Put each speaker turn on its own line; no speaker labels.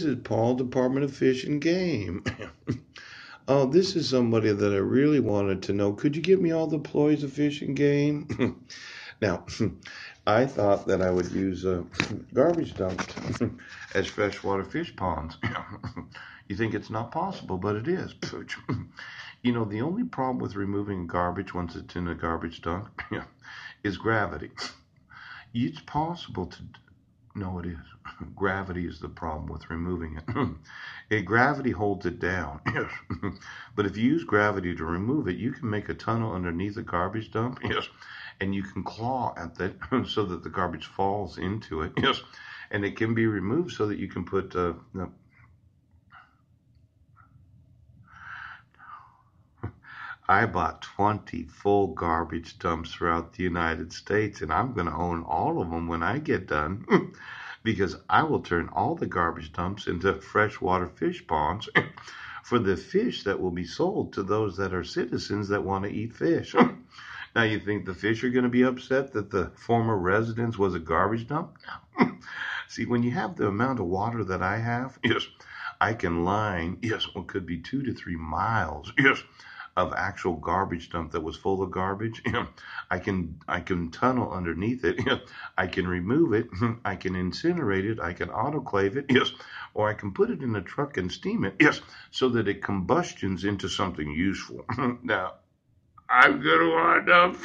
This is Paul, Department of Fish and Game. oh, this is somebody that I really wanted to know. Could you give me all the ploys of Fish and Game? now, I thought that I would use uh, garbage dumps as freshwater fish ponds. you think it's not possible, but it is. you know, the only problem with removing garbage once it's in a garbage dump is gravity. It's possible to no, it is. Gravity is the problem with removing it. it gravity holds it down. Yes. but if you use gravity to remove it, you can make a tunnel underneath a garbage dump. Yes. And you can claw at that so that the garbage falls into it. Yes. And it can be removed so that you can put uh, I bought 20 full garbage dumps throughout the United States, and I'm going to own all of them when I get done because I will turn all the garbage dumps into freshwater fish ponds for the fish that will be sold to those that are citizens that want to eat fish. now, you think the fish are going to be upset that the former residence was a garbage dump? No. See, when you have the amount of water that I have, yes, I can line, yes, what could be two to three miles, yes, of actual garbage dump that was full of garbage. I can I can tunnel underneath it. I can remove it. I can incinerate it. I can autoclave it. Yes, or I can put it in a truck and steam it. Yes, so that it combustions into something useful. now, I'm gonna wind up